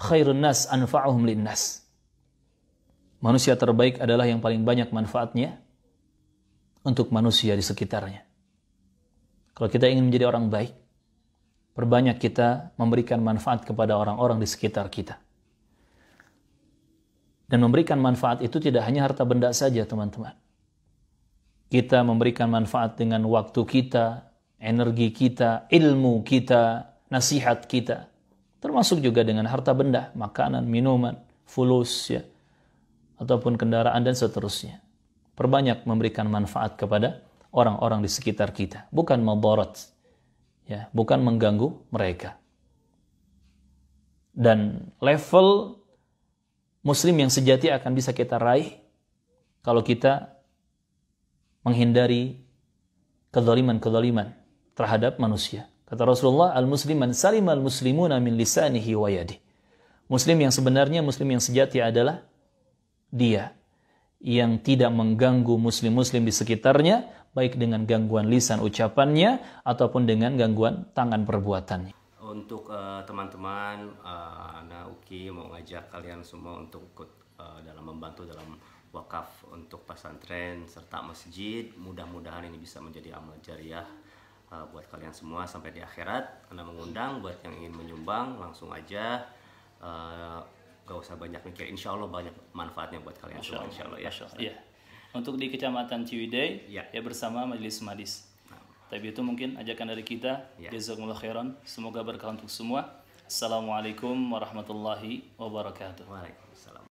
khairun nas anfa'uhum linnas. Manusia terbaik adalah yang paling banyak manfaatnya untuk manusia di sekitarnya. Kalau kita ingin menjadi orang baik, perbanyak kita memberikan manfaat kepada orang-orang di sekitar kita. Dan memberikan manfaat itu tidak hanya harta benda saja, teman-teman. Kita memberikan manfaat dengan waktu kita, energi kita, ilmu kita, nasihat kita. Termasuk juga dengan harta benda, makanan, minuman, fulus, ya, ataupun kendaraan dan seterusnya. Perbanyak memberikan manfaat kepada orang-orang di sekitar kita, bukan madarat. Ya, bukan mengganggu mereka. Dan level muslim yang sejati akan bisa kita raih kalau kita menghindari kezaliman-kezaliman terhadap manusia. Kata Rasulullah, al-muslim man salim al-muslimuna min lisanihi wa yadi. Muslim yang sebenarnya, muslim yang sejati adalah dia yang tidak mengganggu muslim-muslim di sekitarnya, baik dengan gangguan lisan ucapannya ataupun dengan gangguan tangan perbuatannya. Untuk uh, teman-teman, uh, Ana Uki mau ngajak kalian semua untuk ikut uh, dalam membantu dalam wakaf untuk pesantren serta masjid. Mudah-mudahan ini bisa menjadi amal jariah uh, buat kalian semua sampai di akhirat. Anda mengundang buat yang ingin menyumbang langsung aja. Uh, gak usah banyak mikir insya Allah banyak manfaatnya buat kalian Masya semua insya Allah ya Masya Allah. Iya. Untuk di Kecamatan Ciwidey, Ya. ya bersama Majelis Madis. Tapi itu mungkin ajakan dari kita. Ya. Jazakumullah khairan. Semoga berkah untuk semua. Assalamualaikum warahmatullahi wabarakatuh. Waalaikumsalam